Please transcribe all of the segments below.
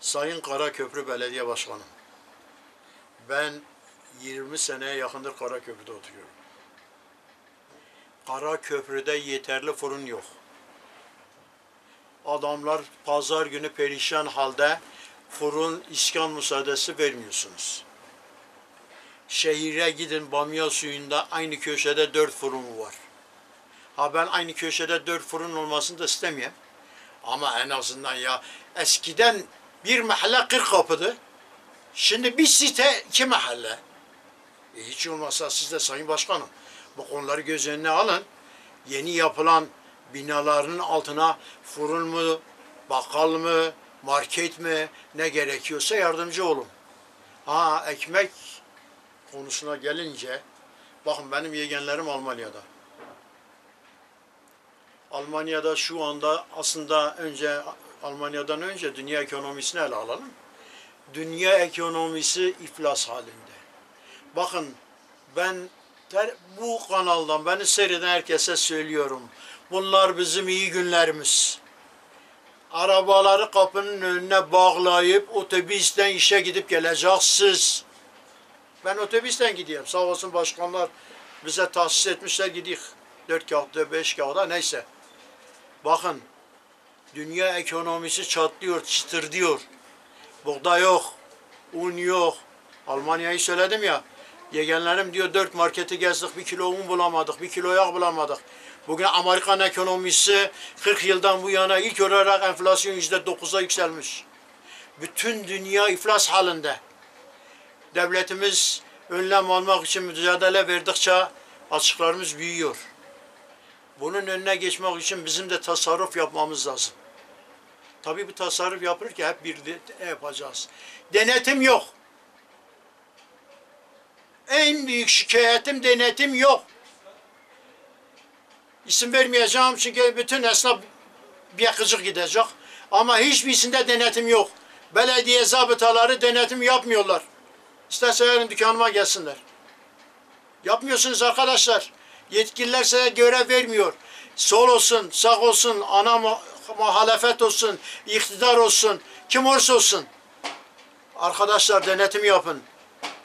Sayın Karaköprü Belediye Başkanım, ben 20 seneye yakındır Karaköprü'de oturuyorum. Karaköprü'de yeterli fırın yok. Adamlar pazar günü perişan halde fırın iskan müsaadesi vermiyorsunuz. Şehire gidin Bamya suyunda aynı köşede dört fırın var. Ha ben aynı köşede dört fırın olmasını da istemiyorum. Ama en azından ya eskiden bir mahalle 40 kapıdı. Şimdi bir site iki mahalle. E hiç olmazsa siz de Sayın Başkanım bu konuları göz önüne alın. Yeni yapılan binaların altına fırın mı, bakkal mı, market mi ne gerekiyorsa yardımcı olun. Ha ekmek konusuna gelince bakın benim yeğenlerim Almanya'da. Almanya'da şu anda aslında önce Almanya'dan önce dünya ekonomisini ele alalım. Dünya ekonomisi iflas halinde. Bakın ben bu kanaldan beni seyreden herkese söylüyorum. Bunlar bizim iyi günlerimiz. Arabaları kapının önüne bağlayıp otobüsten işe gidip geleceksiniz. Ben otobüsten gidiyorum. Sağ olsun başkanlar bize tahsis etmişler gidiyor. Dört kağıtta, beş kağıda neyse. Bakın dünya ekonomisi çatlıyor, çıtır diyor. Buğday yok, un yok. Almanya'yı söyledim ya. Yegenlerim diyor dört marketi gezdik, bir kilo un bulamadık, bir kilo yağ bulamadık. Bugün Amerikan ekonomisi 40 yıldan bu yana ilk olarak enflasyon yüzde dokuza yükselmiş. Bütün dünya iflas halinde. Devletimiz önlem almak için mücadele verdikçe açıklarımız büyüyor. Bunun önüne geçmek için bizim de tasarruf yapmamız lazım. Tabii bu tasarruf yapılırken hep birlikte yapacağız. Denetim yok. En büyük şikayetim denetim yok. İsim vermeyeceğim çünkü bütün esnaf bir yakıcık gidecek. Ama hiçbirisinde denetim yok. Belediye zabıtaları denetim yapmıyorlar. İsterse yarın dükkanıma gelsinler. Yapmıyorsunuz arkadaşlar. Yetkililer size görev vermiyor. Sol olsun, sağ olsun, ana mu- muhalefet olsun, iktidar olsun, kim olursa olsun. Arkadaşlar denetim yapın.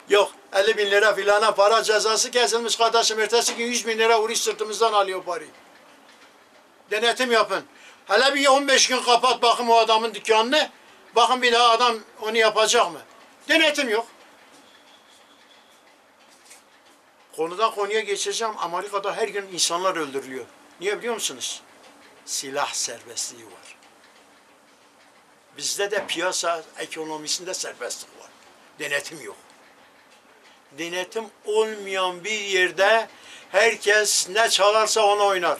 Yok 50 bin lira filana para cezası kesilmiş kardeşim. Ertesi gün 100 bin lira uğraş sırtımızdan alıyor parayı. Denetim yapın. Hele bir 15 gün kapat bakın o adamın dükkanını. Bakın bir daha adam onu yapacak mı? Denetim yok. Konudan konuya geçeceğim. Amerika'da her gün insanlar öldürülüyor. Niye biliyor musunuz? Silah serbestliği var. Bizde de piyasa ekonomisinde serbestlik var. Denetim yok. Denetim olmayan bir yerde herkes ne çalarsa onu oynar.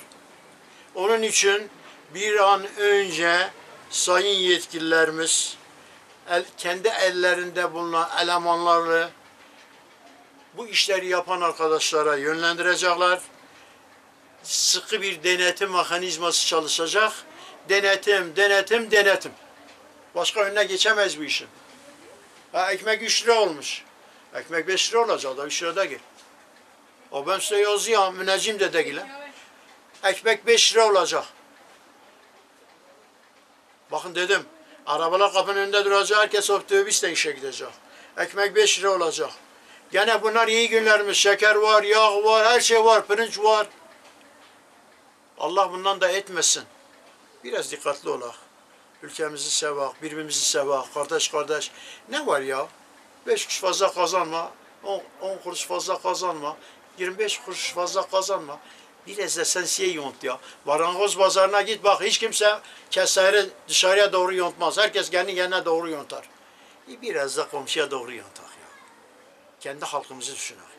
Onun için bir an önce sayın yetkililerimiz el, kendi ellerinde bulunan elemanlarla bu işleri yapan arkadaşlara yönlendirecekler. Sıkı bir denetim mekanizması çalışacak. Denetim, denetim, denetim. Başka önüne geçemez bu işin. Ha, ekmek 3 lira olmuş. Ekmek 5 lira olacak da 3 lira değil. O ben size yazıyorum, müneccim de değil. Ekmek 5 lira olacak. Bakın dedim, arabalar kapının önünde duracak, herkes otobüsle işe gidecek. Ekmek 5 lira olacak. Gene bunlar iyi günlerimiz. Şeker var, yağ var, her şey var, pirinç var. Allah bundan da etmesin. Biraz dikkatli olak. Ülkemizi sevak, birbirimizi sevak, kardeş kardeş. Ne var ya? 5 kuruş fazla kazanma, 10 kuruş fazla kazanma, 25 kuruş fazla kazanma. Biraz da sen şey yont ya. Varangoz pazarına git bak hiç kimse keseri dışarıya doğru yontmaz. Herkes kendi kendine doğru yontar. Biraz da komşuya doğru yontak ya. Kendi halkımızı düşünek ya.